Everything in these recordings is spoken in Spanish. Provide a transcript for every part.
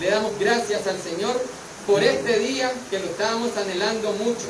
Le damos gracias al Señor por este día que lo estábamos anhelando mucho,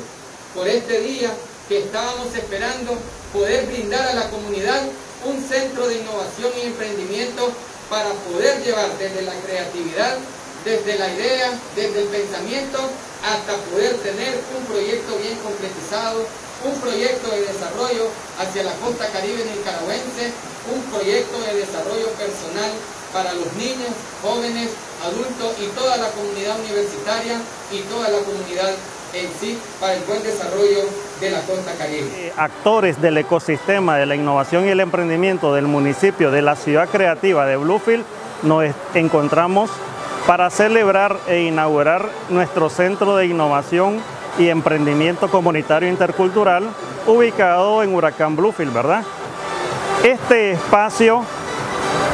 por este día que estábamos esperando poder brindar a la comunidad un centro de innovación y emprendimiento para poder llevar desde la creatividad, desde la idea, desde el pensamiento, hasta poder tener un proyecto bien concretizado, un proyecto de desarrollo hacia la costa caribe nicaragüense, un proyecto de desarrollo personal para los niños, jóvenes, adultos y toda la comunidad universitaria y toda la comunidad en sí para el buen desarrollo de la costa caribe. Eh, actores del ecosistema de la innovación y el emprendimiento del municipio de la ciudad creativa de Bluefield nos encontramos para celebrar e inaugurar nuestro centro de innovación y emprendimiento comunitario intercultural ubicado en Huracán Bluefield, ¿verdad? Este espacio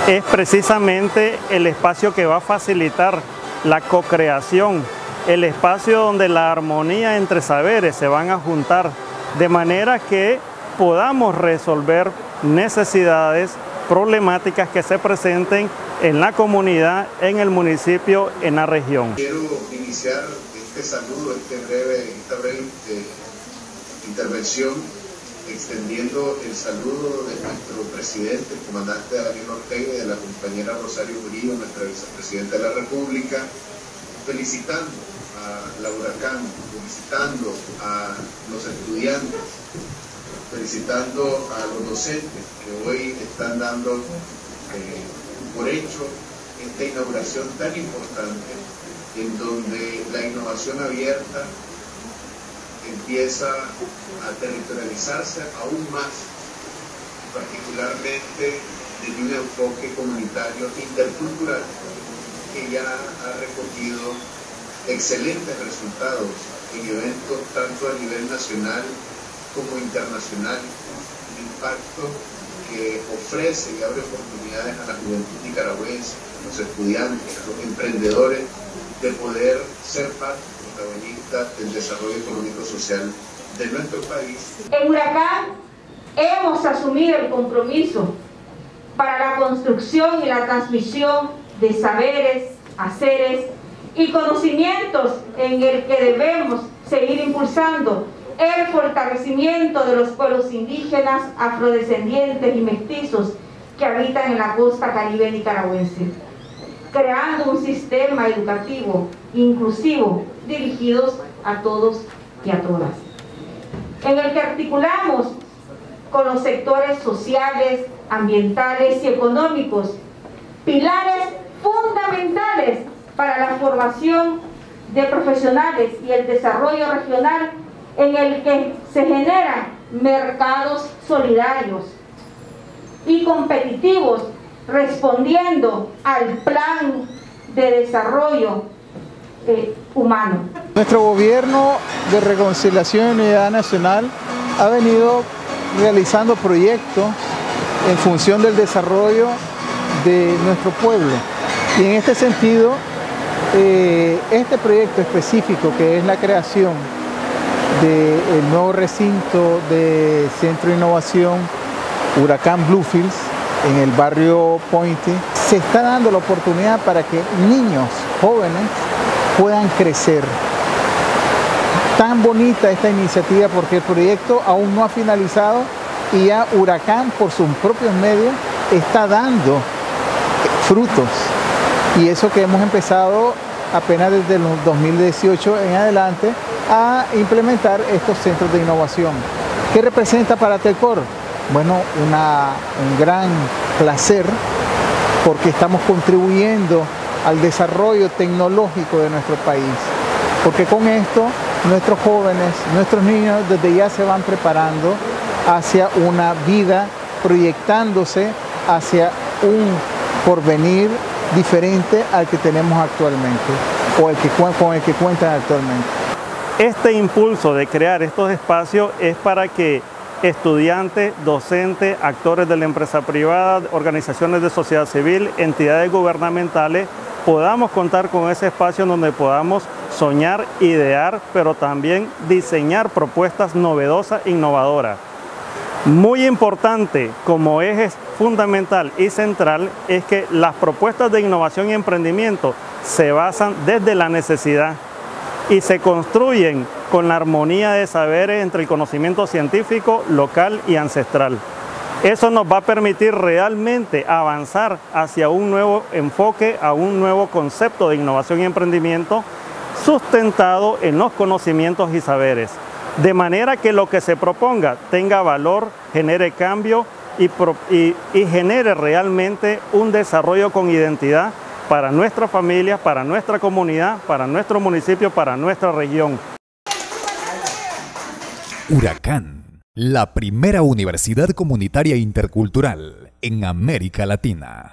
es precisamente el espacio que va a facilitar la co-creación, el espacio donde la armonía entre saberes se van a juntar, de manera que podamos resolver necesidades, problemáticas que se presenten en la comunidad, en el municipio, en la región. Quiero iniciar este saludo, este breve, eh, intervención extendiendo el saludo de nuestro presidente, el comandante Daniel Ortega y de la compañera Rosario Murillo, nuestra vicepresidenta de la República, felicitando a la Huracán, felicitando a los estudiantes, felicitando a los docentes que hoy están dando eh, por hecho esta inauguración tan importante en donde la innovación abierta empieza a territorializarse aún más, particularmente desde un enfoque comunitario intercultural que ya ha recogido excelentes resultados en eventos tanto a nivel nacional como internacional, un impacto que ofrece y abre oportunidades a la juventud nicaragüense, a los estudiantes, a los emprendedores, de poder ser parte del desarrollo económico-social de nuestro país. En Huracán hemos asumido el compromiso para la construcción y la transmisión de saberes, haceres y conocimientos en el que debemos seguir impulsando el fortalecimiento de los pueblos indígenas, afrodescendientes y mestizos que habitan en la costa caribe nicaragüense, creando un sistema educativo inclusivo dirigidos a todos y a todas, en el que articulamos con los sectores sociales, ambientales y económicos, pilares fundamentales para la formación de profesionales y el desarrollo regional en el que se generan mercados solidarios y competitivos respondiendo al plan de desarrollo eh, humano. Nuestro gobierno de reconciliación y unidad nacional ha venido realizando proyectos en función del desarrollo de nuestro pueblo. Y en este sentido, eh, este proyecto específico que es la creación del nuevo recinto de Centro de Innovación Huracán Bluefields en el barrio Pointe, se está dando la oportunidad para que niños jóvenes puedan crecer. Tan bonita esta iniciativa porque el proyecto aún no ha finalizado y ya Huracán por sus propios medios está dando frutos. Y eso que hemos empezado apenas desde el 2018 en adelante a implementar estos centros de innovación. ¿Qué representa para Telcor? Bueno, un gran placer porque estamos contribuyendo al desarrollo tecnológico de nuestro país. Porque con esto nuestros jóvenes, nuestros niños desde ya se van preparando hacia una vida proyectándose hacia un porvenir diferente al que tenemos actualmente o el que, con el que cuentan actualmente. Este impulso de crear estos espacios es para que estudiantes, docentes, actores de la empresa privada, organizaciones de sociedad civil, entidades gubernamentales, podamos contar con ese espacio donde podamos soñar, idear, pero también diseñar propuestas novedosas, innovadoras. Muy importante como eje fundamental y central es que las propuestas de innovación y emprendimiento se basan desde la necesidad y se construyen con la armonía de saberes entre el conocimiento científico, local y ancestral. Eso nos va a permitir realmente avanzar hacia un nuevo enfoque, a un nuevo concepto de innovación y emprendimiento sustentado en los conocimientos y saberes de manera que lo que se proponga tenga valor, genere cambio y, genere realmente un desarrollo con identidad para nuestra familia, para nuestra comunidad, para nuestro municipio, para nuestra región. Huracán, la primera universidad comunitaria intercultural en América Latina.